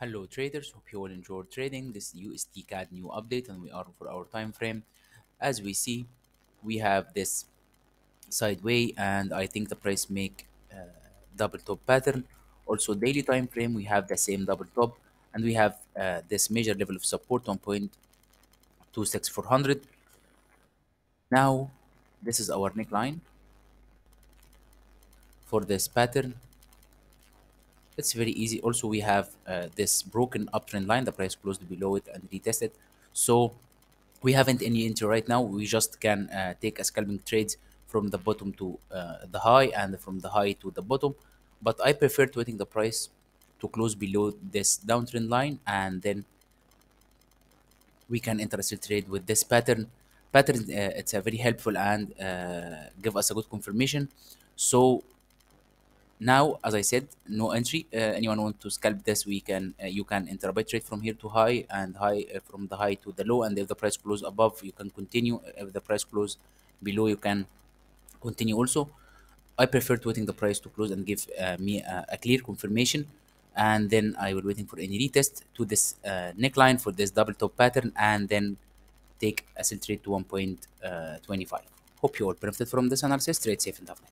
Hello traders, hope you all enjoyed trading this USD CAD new update and we are for our time frame. As we see, we have this sideway and I think the price make uh, double top pattern. Also daily time frame, we have the same double top and we have uh, this major level of support on point 26400. Now, this is our neckline for this pattern it's very easy. Also we have uh, this broken uptrend line. The price closed below it and retested. So we haven't any entry right now. We just can uh, take a scalping trades from the bottom to uh, the high and from the high to the bottom. But i prefer to waiting the price to close below this downtrend line and then we can enter a trade with this pattern. Pattern uh, it's a very helpful and uh, give us a good confirmation. So now as i said no entry. Uh, anyone want to scalp this we can uh, you can trade from here to high and high uh, from the high to the low. And if the price close above you can continue. If the price close below you can continue also. I prefer to waiting the price to close and give uh, me a, a clear confirmation. And then i will waiting for any retest to this uh, neckline for this double top pattern and then take a sell trade to 1.25 hope you all benefited from this analysis. Trade safe and have